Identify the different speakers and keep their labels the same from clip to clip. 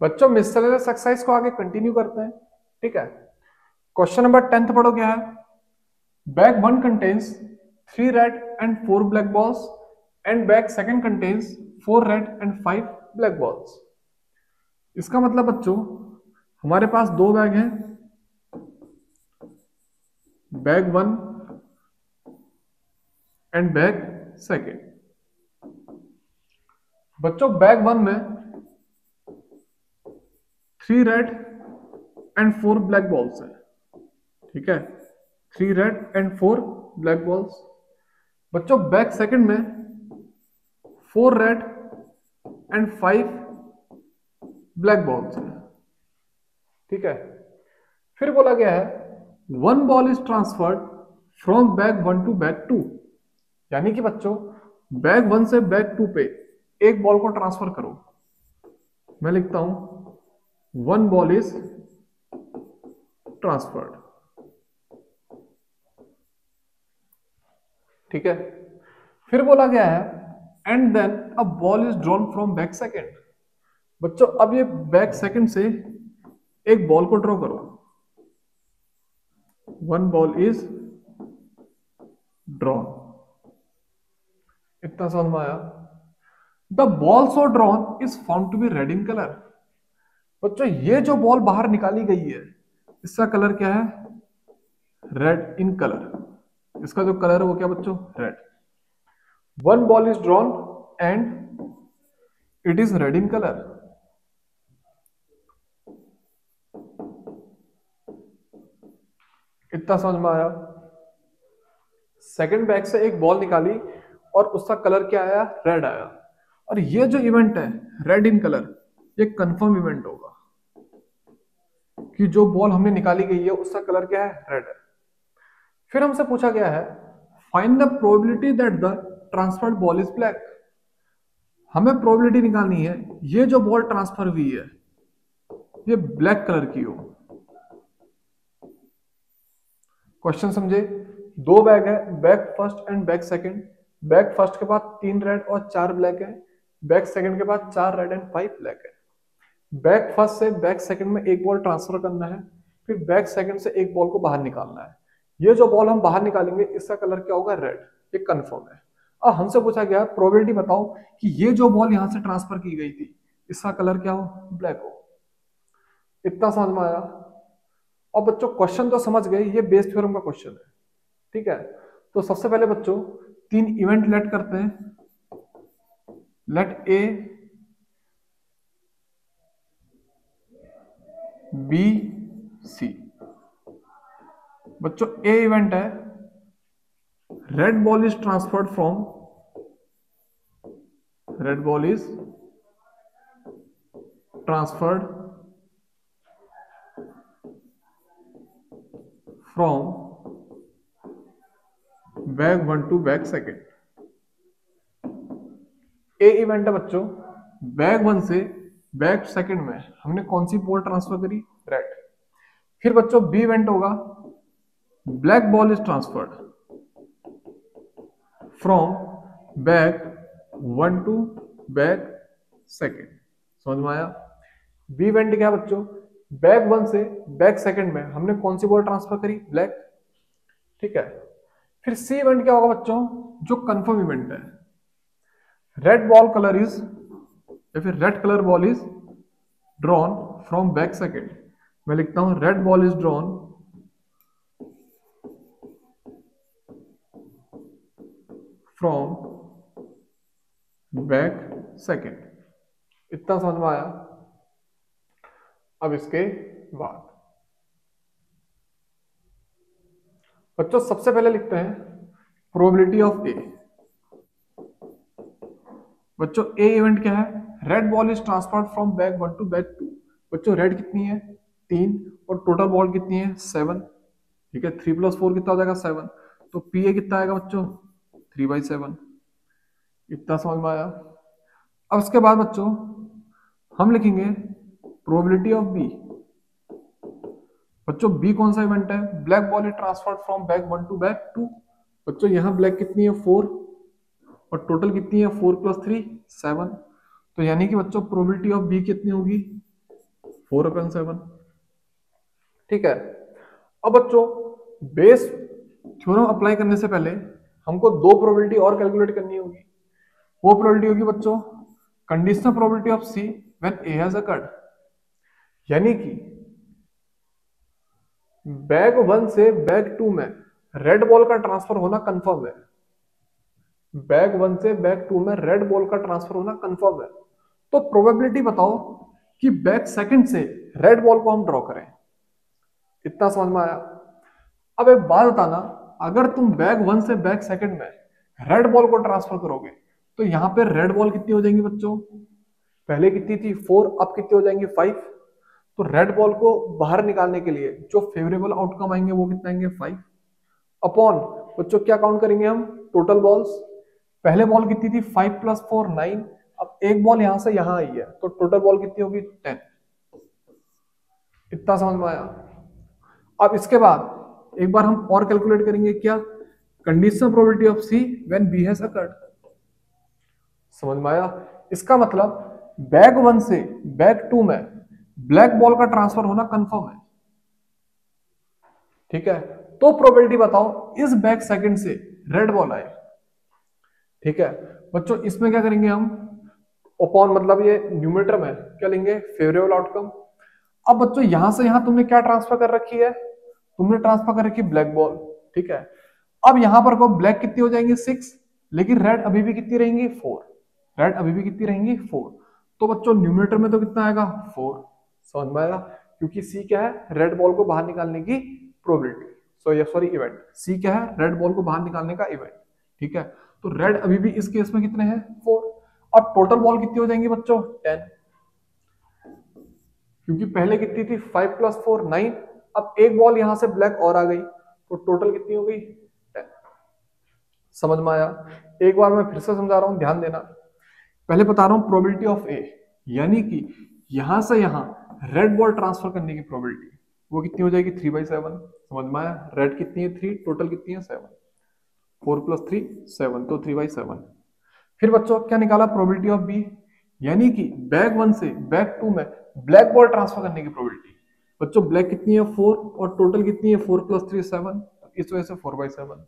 Speaker 1: बच्चों miscellaneous exercise को आगे कंटिन्यू करते हैं, ठीक है? क्वेश्चन नंबर टेंथ पढ़ो क्या है? Bag one contains three red and four black balls and bag second contains four red and five black balls इसका मतलब बच्चों, हमारे पास दो बैग हैं। Bag one and bag second बच्चों बैग वन में three red and four black balls है। ठीक है? Three red and four black balls. बच्चों, बैक सेकंड में four red and five black balls है। ठीक है? फिर बोला गया है, one ball is transferred from bag one to bag two. यानी कि बच्चों बैग वन से बैग टू पे एक बॉल को ट्रांसफ़र करो। मैं लिखता हूँ वन बॉल इज़ ट्रांसफर्ड ठीक है? फिर बोला गया है and then a ball is drawn from bag second बच्चों, अब ये बैक सेकेंड से एक बॉल को ड्रॉ करो। वन बॉल इज़ ड्रॉन इतना समझ में आया? The ball so drawn is found to be red in colour बच्चों, ये जो बॉल बाहर निकाली गई है, इसका कलर क्या है? रेड इन कलर इसका जो कलर है वो क्या बच्चों? Red one ball is drawn and it is red in colour इतना समझ में आया? सेकंड बैग से एक बॉल निकाली और उसका कलर क्या आया? रेड आया। और ये जो इवेंट है रेड इन कलर ये कंफर्म इवेंट होगा। कि जो बॉल हमने निकाली गई है, उसका कलर क्या है? रेड है। फिर हमसे पूछा गया है find the probability that the transferred ball is black हमें प्रोबेबिलिटी निकालनी है, ये जो बॉल ट्रांसफ़र हुई है, ये ब्लैक कलर की हो। क्वेश्चन समझे? दो बैग है bag first and bag second bag first के बाद तीन रेड और चार ब्लैक है। बैग सेकंड के बाद चार रेड एंड फाइव ब्लैक है। बैग फ़र्स्ट से बैग सेकंड में एक बॉल ट्रांसफ़र करना है, फिर बैग सेकंड से एक बॉल को बाहर निकालना है। ये जो बॉल हम बाहर निकालेंगे, इसका कलर क्या होगा? रेड। ये कंफर्म है। अब हमसे पूछा गया प्रोबेबिलिटी बताओ कि ये जो बॉल यहाँ से ट्रांसफ़र की गई थी, इसका कलर क्या हो? ब्लैक हो। इतना समझ में आया? और बच्चों क्वेश्चन तो समझ गए, ये बेस थ्योरम का क्वेश्चन है। ठीक है? तो सबसे पहले बच्चों, तीन इवेंट लेट करते हैं। Let A B, C. बच्चों ए इवेंट है। Red ball is transferred from red ball is transferred from bag one to bag second A event है बच्चों बैग वन से बैग सेकंड में हमने कौन सी बॉल ट्रांसफ़र करी? रेड फिर बच्चों बी इवेंट होगा। Black ball is transferred from bag one to bag second समझ में आया? बी इवेंट क्या बच्चों? बैक वन से बैक सेकेंड में हमने कौन सी बॉल ट्रांसफ़र करी? ब्लैक ठीक है? फिर सी इवेंट क्या होगा बच्चों? जो कंफर्म इवेंट है। रेड बॉल कलर इज़ या फिर red colour ball is drawn from bag second मैं लिखता हूँ red ball is drawn from bag second इतना समझ में आया? अब इसके बाद। बच्चों, सबसे पहले लिखते हैं प्रोबेबिलिटी ऑफ़ ए बच्चों ए इवेंट क्या है? Red ball is transferred from bag one to bag two बच्चों रेड कितनी है? तीन। और टोटल बॉल कितनी है? सेवन ठीक है? थ्री प्लस फोर कितना हो जाएगा? सेवन तो पी ए कितना आएगा बच्चों? थ्री बाई सेवन इतना समझ में आया? अब उसके बाद बच्चों, हम लिखेंगे प्रोबेबिलिटी ऑफ़ बी बच्चों बी कौन सा इवेंट है? Black ball is transferred from bag one to bag two बच्चों, यहाँ ब्लैक कितनी है? फोर और टोटल कितनी है? फोर प्लस थ्री सेवन तो यानी कि बच्चों प्रोबेबिलिटी ऑफ़ बी कितनी होगी? फोर अपन सेवन ठीक है। अब बच्चों बेस थ्योरम अप्लाई करने से पहले हमको दो प्रोबेबिलिटी और कैलकुलेट करनी होगी। वो प्रोबेबिलिटी होगी बच्चों conditional probability of C when A has occurred यानी कि बैग वन से बैग टू में रेड बॉल का ट्रांसफ़र होना कंफर्म है। बैग वन से बैग टू में रेड बॉल का ट्रांसफ़र होना कंफर्म है। तो प्रोबेबिलिटी बताओ कि बैग सेकंड से रेड बॉल को हम ड्रॉ करें। इतना समझ में आया? अब एक बात बताना, अगर तुम बैग वन से बैग सेकंड में रेड बॉल को ट्रांसफ़र करोगे तो यहाँ पे रेड बॉल कितनी हो जाएँगी बच्चों? पहले कितनी थी? फोर, अब कितनी हो जाएँगी? फाइव। तो रेड बॉल को बाहर निकालने के लिए जो फेवरेबल आउटकम आएँगे वो कितने आएँगे? फाइव। अपॉन, बच्चों क्या काउंट करेंगे हम? टोटल बॉल्स पहले बॉल कितनी थी? फाइव प्लस फोर नाइन अब एक बॉल यहाँ से यहाँ आई है तो टोटल बॉल कितनी होगी? टेन इतना समझ में आया? अब इसके बाद एक बार हम और कैलकुलेट करेंगे क्या? Conditional probability of C when B has occurred समझ में आया? इसका मतलब बैग वन से बैग टू में ब्लैक बॉल का ट्रांसफ़र होना कंफर्म है। ठीक है? तो प्रोबेबिलिटी बताओ, इस बैग सेकंड से रेड बॉल आए। ठीक है? बच्चों, इसमें क्या करेंगे हम? ओपॉन मतलब ये न्यूमेटर में क्या लेंगे? फेवरेबल आउटकम अब बच्चों, यहाँ से यहाँ तुमने क्या ट्रांसफ़र कर रखी है? तुमने ट्रांसफ़र कर रखी ब्लैक बॉल ठीक है? अब यहाँ पर को ब्लैक कितनी हो जाएँगे? सिक्स लेकिन रेड अभी भी कितनी रहेंगी? फोर रेड अभी भी कितनी रहेंगी? फोर तो बच्चों न्यूमिनेटर में तो कितना आएगा? फोर समझ में आएगा क्योंकि सी क्या है? रेड बॉल को बाहर निकालने की प्रोबेबिलिटी सो ये सॉरी इवेंट सी क्या है? रेड बॉल को बाहर निकालने का इवेंट ठीक है? तो रेड अभी भी इस केस में कितने हैं? फोर अब टोटल बॉल कितनी हो जाएँगी बच्चों? टेन क्योंकि पहले कितनी थी? फाइव प्लस फोर नाइन अब एक बॉल यहाँ से ब्लैक और आ गई। तो टोटल कितनी हो गई? टेन समझ में आया? एक बार मैं फिर से समझा रहा हूँ, ध्यान देना। पहले बता रहा हूँ प्रोबेबिलिटी ऑफ़ ए यानी कि यहाँ से यहाँ रेड बॉल ट्रांसफ़र करने की प्रोबेबिलिटी वो कितनी हो जाएगी? थ्री बाई सेवन समझ में आया? रेड कितनी है? थ्री टोटल कितनी है? Seven four plus three, seven तो थ्री बाई सेवन। फिर बच्चों क्या निकाला? प्रोबेबिलिटी ऑफ़ बी यानी कि बैग वन से बैग टू में ब्लैक बॉल ट्रांसफ़र करने की प्रोबेबिलिटी बच्चों, ब्लैक कितनी है? फोर, और टोटल कितनी है? Four plus three, seven. इस वजह से फोर बाई सेवन।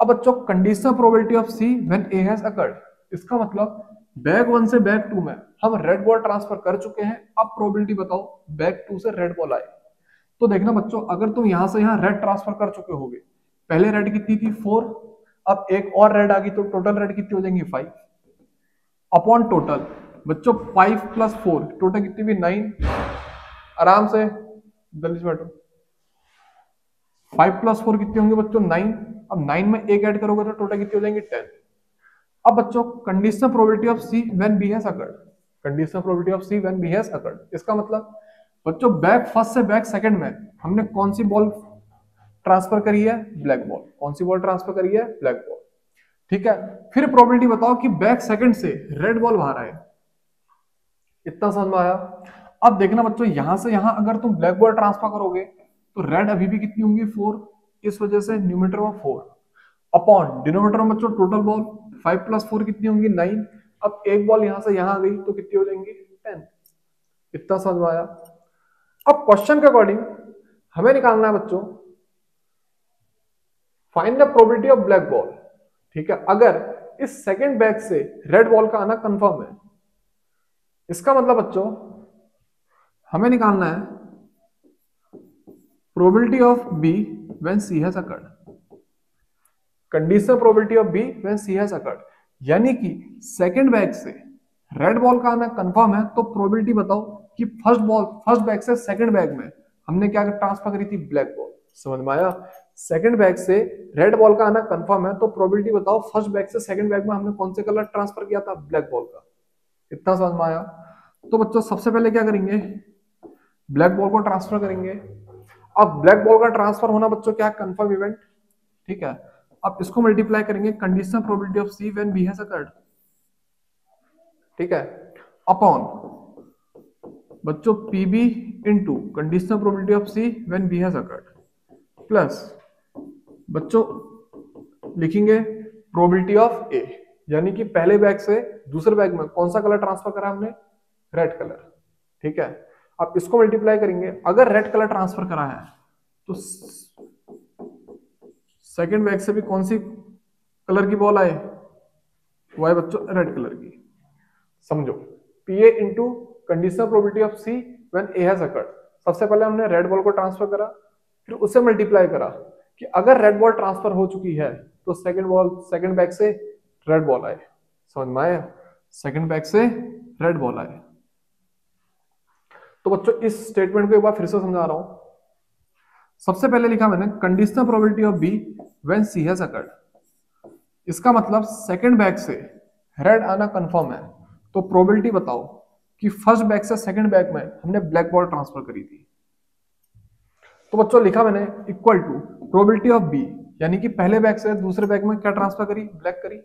Speaker 1: अब बच्चों conditional probability of C when A has occurred इसका मतलब बैग वन से बैग टू में हम रेड बॉल ट्रांसफ़र कर चुके हैं। अब प्रोबेबिलिटी बताओ बैग टू से रेड बॉल आए। तो देखना बच्चों, अगर तुम यहाँ से यहाँ रेड ट्रांसफ़र कर चुके होगे पहले रेड कितनी थी? फोर अब एक और रेड आ गई तो टोटल रेड कितनी हो जाएँगी? फाइव अपॉन टोटल बच्चों फाइव प्लस फोर टोटल कितनी भी नाइन आराम से। जल्दी से बैठो। फाइव प्लस फोर कितने होंगे बच्चों? नाइन अब नाइन में एक ऐड करोगे तो टोटल कितनी हो जाएँगे? टेन अब बच्चों conditional probability of C when B has occurred conditional probability of C when B has occurred इसका मतलब बच्चों बैक फ़र्स्ट से बैक सेकंड में हमने कौन सी बॉल ट्रांसफ़र करी है, ब्लैक बॉल। कौन सी बॉल ट्रांसफ़र करी है? Black ball. ठीक है, फिर प्रोबेबिलिटी बताओ कि बैक सेकंड से रेड बॉल बाहर आए। इतना समझ में आया? अब देखना बच्चों, यहाँ से यहाँ अगर तुम ब्लैक बॉल ट्रांसफ़र करोगे तो रेड अभी भी कितनी होंगी? फोर इस वजह से न्यूमीटर में फोर अपॉन डिनोमीटर में बच्चों total ball five plus four कितनी होंगी? नाइन अब एक बॉल यहाँ से यहाँ आ गई तो कितनी हो जाएँगी? टेन इतना समझ में आया? अब क्वेश्चन के अकॉर्डिंग हमें निकालना है बच्चों find the probability of black ball ठीक है? अगर इस सेकेंड बैग से रेड बॉल का आना कंफर्म है, इसका मतलब बच्चों, हमें निकालना है probability of B when C has occurred conditional probability of B when C has occurred यानी कि सेकेंड बैग से रेड बॉल का आना कंफर्म है तो प्रोबेबिलिटी बताओ कि फ़र्स्ट बॉल फ़र्स्ट बैग से सेकंड बैग में हमने क्या ट्रांसफ़र करी थी? ब्लैक बॉल समझ में आया? सेकंड बैग से रेड बॉल का आना कंफर्म है तो प्रोबेबिलिटी बताओ फ़र्स्ट बैग से सेकंड बैग में हमने कौन से कलर ट्रांसफ़र किया था? ब्लैक बॉल का। इतना समझ में आया? तो बच्चों, सबसे पहले क्या करेंगे? ब्लैक बॉल को ट्रांसफ़र करेंगे। अब ब्लैक बॉल का ट्रांसफ़र होना बच्चों, क्या कंफर्म इवेंट ठीक है? अब इसको मल्टीप्लाई करेंगे conditional probability of C when B has occurred ठीक है? अपॉन बच्चों PB into conditional probability of C when B has occurred plus बच्चों, लिखेंगे प्रोबेबिलिटी ऑफ़ ए यानी कि पहले बैग से दूसरे बैग में कौन सा कलर ट्रांसफ़र करा हमने? रेड कलर ठीक है? आप इसको मल्टीप्लाई करेंगे। अगर रेड कलर ट्रांसफ़र करा है तो सेकेंड बैग से भी कौन सी कलर की बॉल आए? वो है बच्चों रेड कलर की। समझो। P A into conditional probability of C when A has occurred सबसे पहले हमने रेड बॉल को ट्रांसफ़र करा। फिर उससे मल्टीप्लाई करा कि अगर रेड बॉल ट्रांसफ़र हो चुकी है तो सेकंड बॉल सेकंड बैग से रेड बॉल आए। समझ में आया? सेकंड बैग से रेड बॉल आए। तो बच्चों, इस स्टेटमेंट को एक बार फिर से समझा रहा हूँ। सबसे पहले लिखा मैंने conditional probability of B when C has occurred इसका मतलब सेकंड बैग से रेड आना कंफर्म है। तो प्रोबेबिलिटी बताओ कि फ़र्स्ट बैग से सेकंड बैग में हमने ब्लैक बॉल ट्रांसफ़र करी थी। तो बच्चों लिखा मैंने equal to probability of B यानी कि पहले बैग से दूसरे बैग में क्या ट्रांसफ़र करी? ब्लैक करी।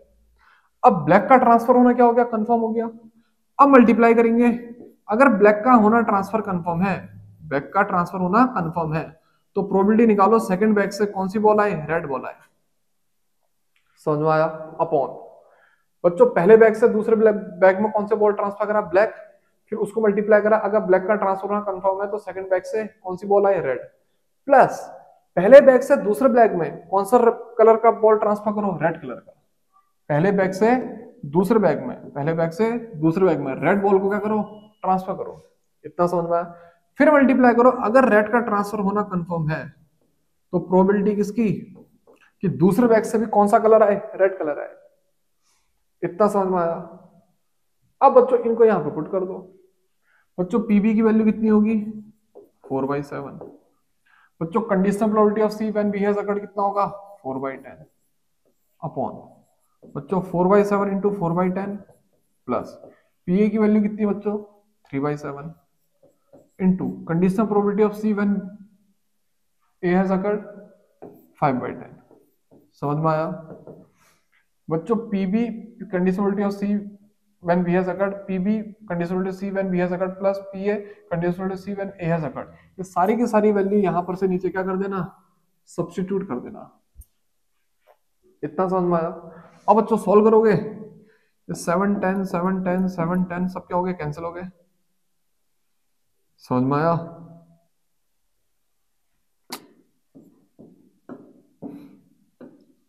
Speaker 1: अब ब्लैक का ट्रांसफ़र होना क्या हो गया? कंफर्म हो गया। अब मल्टीप्लाई करेंगे। अगर ब्लैक का होना ट्रांसफ़र कंफर्म है ब्लैक का ट्रांसफ़र होना कंफर्म है तो प्रोबेबिलिटी निकालो सेकंड बैग से कौन सी बॉल आए? रेड बॉल आए। समझ आया? अपॉन बच्चों, पहले बैग से दूसरे बैग में कौन से बॉल ट्रांसफ़र करा? ब्लैक फिर उसको मल्टीप्लाई करा। अगर ब्लैक का ट्रांसफ़र होना कंफर्म है तो सेकंड बैग से कौन सी बॉल आई रेड प्लस पहले बैग से दूसरे बैग में कौन सा कलर का बॉल ट्रांसफ़र करो? रेड कलर का। पहले बैग से दूसरे बैग में, पहले बैग से दूसरे बैग में रेड बॉल को क्या करो? ट्रांसफ़र करो। इतना समझ में फिर मल्टीप्लाई करो। अगर रेड का ट्रांसफ़र होना कंफर्म है तो प्रोबेबिलिटी किसकी? कि दूसरे बैग से भी कौन सा कलर आए? रेड कलर आए। इतना समझ में आया? अब बच्चों, इनको यहाँ पे पुट कर दो। बच्चों पीबी की वैल्यू कितनी होगी? फोर बाई सेवन बच्चों conditional probability of C when B has occurred कितना होगा? फोर बाई टेन अपॉन बच्चों four by seven into four by ten plus P A की वैल्यू कितनी बच्चों? Three by seven into conditional probability of C when A has occurred five by ten समझ में आया? बच्चों P PB conditionality of C when b has occurred pb conditional to c, when b has occurred plus pa conditional to c, when a has occurred. ये सारी की सारी value यहाँ पर से नीचे क्या कर देना? सब्सटीट्यूट कर देना। इतना समझ में आया? अब बच्चों सॉल्व करोगे? Seven ten seven ten seven ten सब क्या हो गए? कैंसिल हो गए? समझ में आया?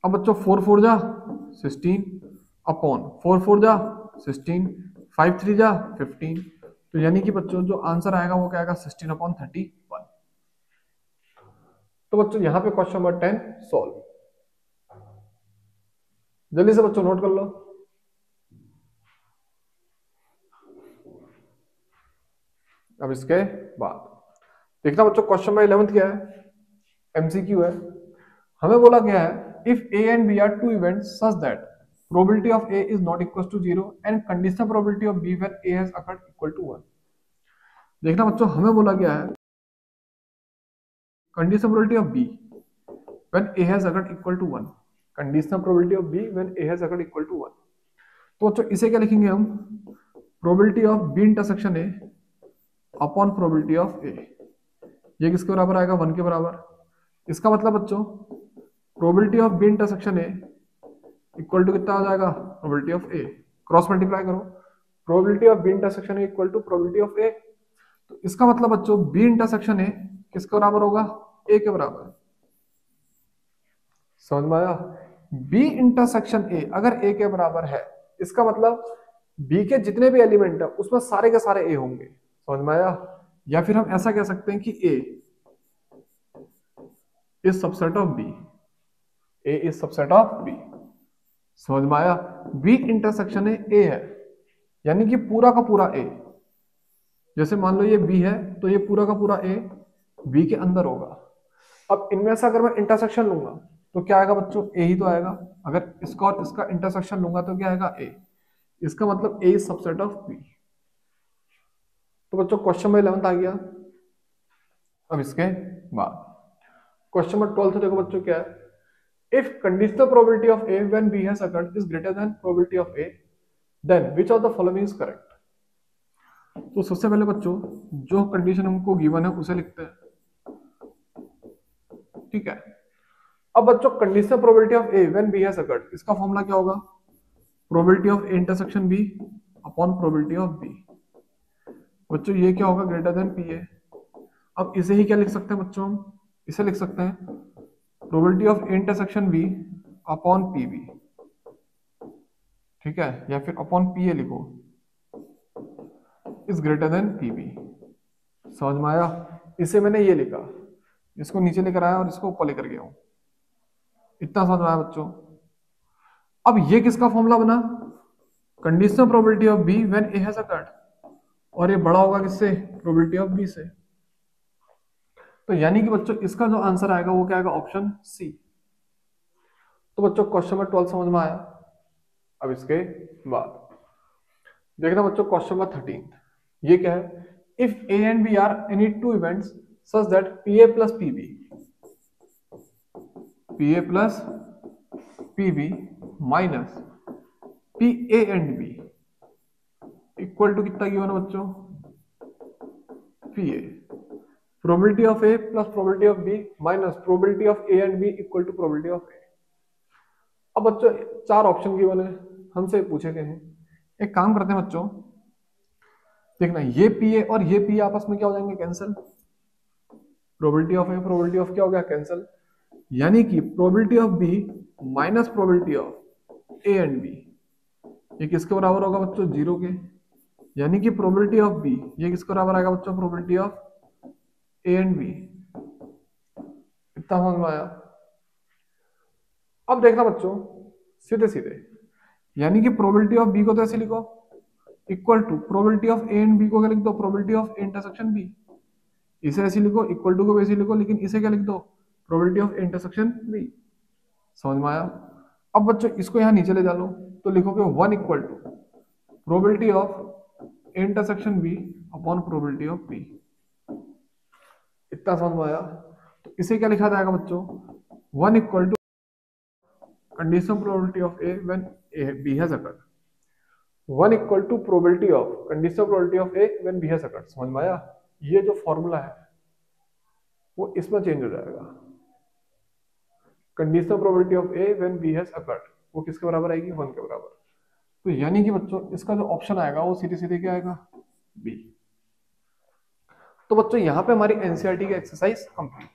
Speaker 1: अब बच्चों फोर फोर जा। सिक्सटीन अपॉन फोर फोर जा। सिक्सटीन फाइव थ्री जा फिफ्टीन तो यानी कि बच्चों, जो आंसर आएगा वो क्या आएगा? सिक्सटीन अपॉन थर्टी वन तो बच्चों, यहाँ पे क्वेश्चन नंबर टेन सॉल्व जल्दी से बच्चों नोट कर लो. अब इसके बाद. देखना बच्चों क्वेश्चन नंबर इलेवंथ क्या है? एमसीक्यू है. हमें बोला गया है if A and B are two event such that probability of A is not equal to zero and conditional probability of B when A has occurred equal to one. देखना बच्चों हमें बोला गया है conditional probability of B when A has occurred equal to one. conditional probability of B when A has occurred equal to one. तो बच्चों इसे क्या लिखेंगे हम probability of B intersection A upon probability of A. ये किसके बराबर आएगा वन के बराबर इसका मतलब बच्चों probability of B intersection A equal to कितना आ जाएगा? Probability of A cross multiply करो। Probability of B intersection equal to probability of A तो इसका मतलब बच्चों बी इंटरसेक्शन ए किसके बराबर होगा? ए के बराबर। समझ में आया? बी इंटरसेक्शन ए अगर ए के बराबर है, इसका मतलब बी के जितने भी एलिमेंट है, उसमें सारे के सारे ए होंगे। समझ में आया? या फिर हम ऐसा कह सकते हैं कि A is subset of B A is subset of B समझ में आया? बी इंटरसेक्शन है ए है। यानी कि पूरा का पूरा ए जैसे मान लो ये बी है तो ये पूरा का पूरा ए बी के अंदर होगा। अब इनमें से अगर मैं इंटरसेक्शन लूँगा तो क्या आएगा बच्चों? ए ही तो आएगा। अगर इसका और इसका इंटरसेक्शन लूँगा तो क्या आएगा? ए इसका मतलब ए सबसेट ऑफ़ बी तो बच्चों क्वेश्चन नंबर इलेवंथ आ गया। अब इसके बाद। क्वेश्चन नंबर ट्वेल्थ देखो बच्चों क्या है? If conditional probability of A when B has occurred is greater than probability of A, then which of the following is correct? तो सबसे पहले बच्चों जो कंडीशन हमको गिवन है उसे लिखते हैं। ठीक है? अब बच्चों conditional probability of A when B has occurred इसका फॉर्मूला क्या होगा? Probability of A intersection B upon probability of B बच्चों ये क्या होगा? ग्रेटर देन पी ए अब इसे ही क्या लिख सकते हैं बच्चों हम? इसे लिख सकते हैं probability of intersection B upon P B ठीक है? या फिर अपॉन पी ए लिखो। Is greater than P B समझ में आया? इसे मैंने ये लिखा। इसको नीचे लेकर आया और इसको ऊपर लेकर गया हूँ। इतना समझ में आया बच्चों? अब ये किसका फॉर्मूला बना? Conditional probability of B when A has occurred और ये बड़ा होगा किससे? प्रोबेबिलिटी ऑफ़ बी से। तो यानी कि बच्चों, इसका जो आंसर आएगा, वो क्या आएगा? ऑप्शन सी तो बच्चों क्वेश्चन नंबर ट्वेल्व समझ में आया? अब इसके बाद। देखना बच्चों क्वेश्चन नंबर थर्टीन ये क्या है? If A and B are any two events such that P A plus P B P A plus P B minus P A and B equal to कितना बच्चों? P A probability of A plus probability of B minus probability of A and B equal to probability of A अब बच्चों, चार option given है हमसे पूछे गए हैं। एक काम करते हैं बच्चों, देखना, ये पी ए और ये पी आपस में क्या हो जाएँगे cancel probability of A probability of क्या हो गया कैंसिल यानी कि probability of B minus probability of A and B ये किसके बराबर होगा बच्चों? ज़ीरो के। यानी कि प्रोबेबिलिटी ऑफ़ बी ये किसके बराबर आएगा बच्चों? Probability of A and B इतना समझ में आया? अब देखना बच्चों, सीधे सीधे। यानी कि प्रोबेबिलिटी ऑफ़ बी को तो ऐसे लिखो। Equal to probability of A and B को क्या लिख दो? प्रोबेबिलिटी ऑफ़ इंटरसेक्शन बी इसे ऐसे लिखो इक्वल टू को वैसे लिखो, लेकिन इसे क्या लिख दो? प्रोबेबिलिटी ऑफ़ इंटरसेक्शन बी समझ में आया? अब बच्चों, इसको यहाँ नीचे ले डालो तो लिखोगे one equal to probability of intersection B upon probability of B इतना समझ में आया तो इसे क्या लिखा जाएगा बच्चों? One equal to condition probability of A when A B has occurred one equal to probability of condition probability of A when B has occurred समझ में आया? ये जो फॉर्मूला है, वो इसमें चेंज हो जाएगा। Conditional probability of A when B has occurred वो किसके बराबर आएगी? वन के बराबर। तो यानी कि बच्चों, इसका जो ऑप्शन आएगा, वो सीधे सीधे क्या आएगा? बी तो बच्चों यहाँ पे हमारी एनसीआर की एक्सरसाइज कंप्लीट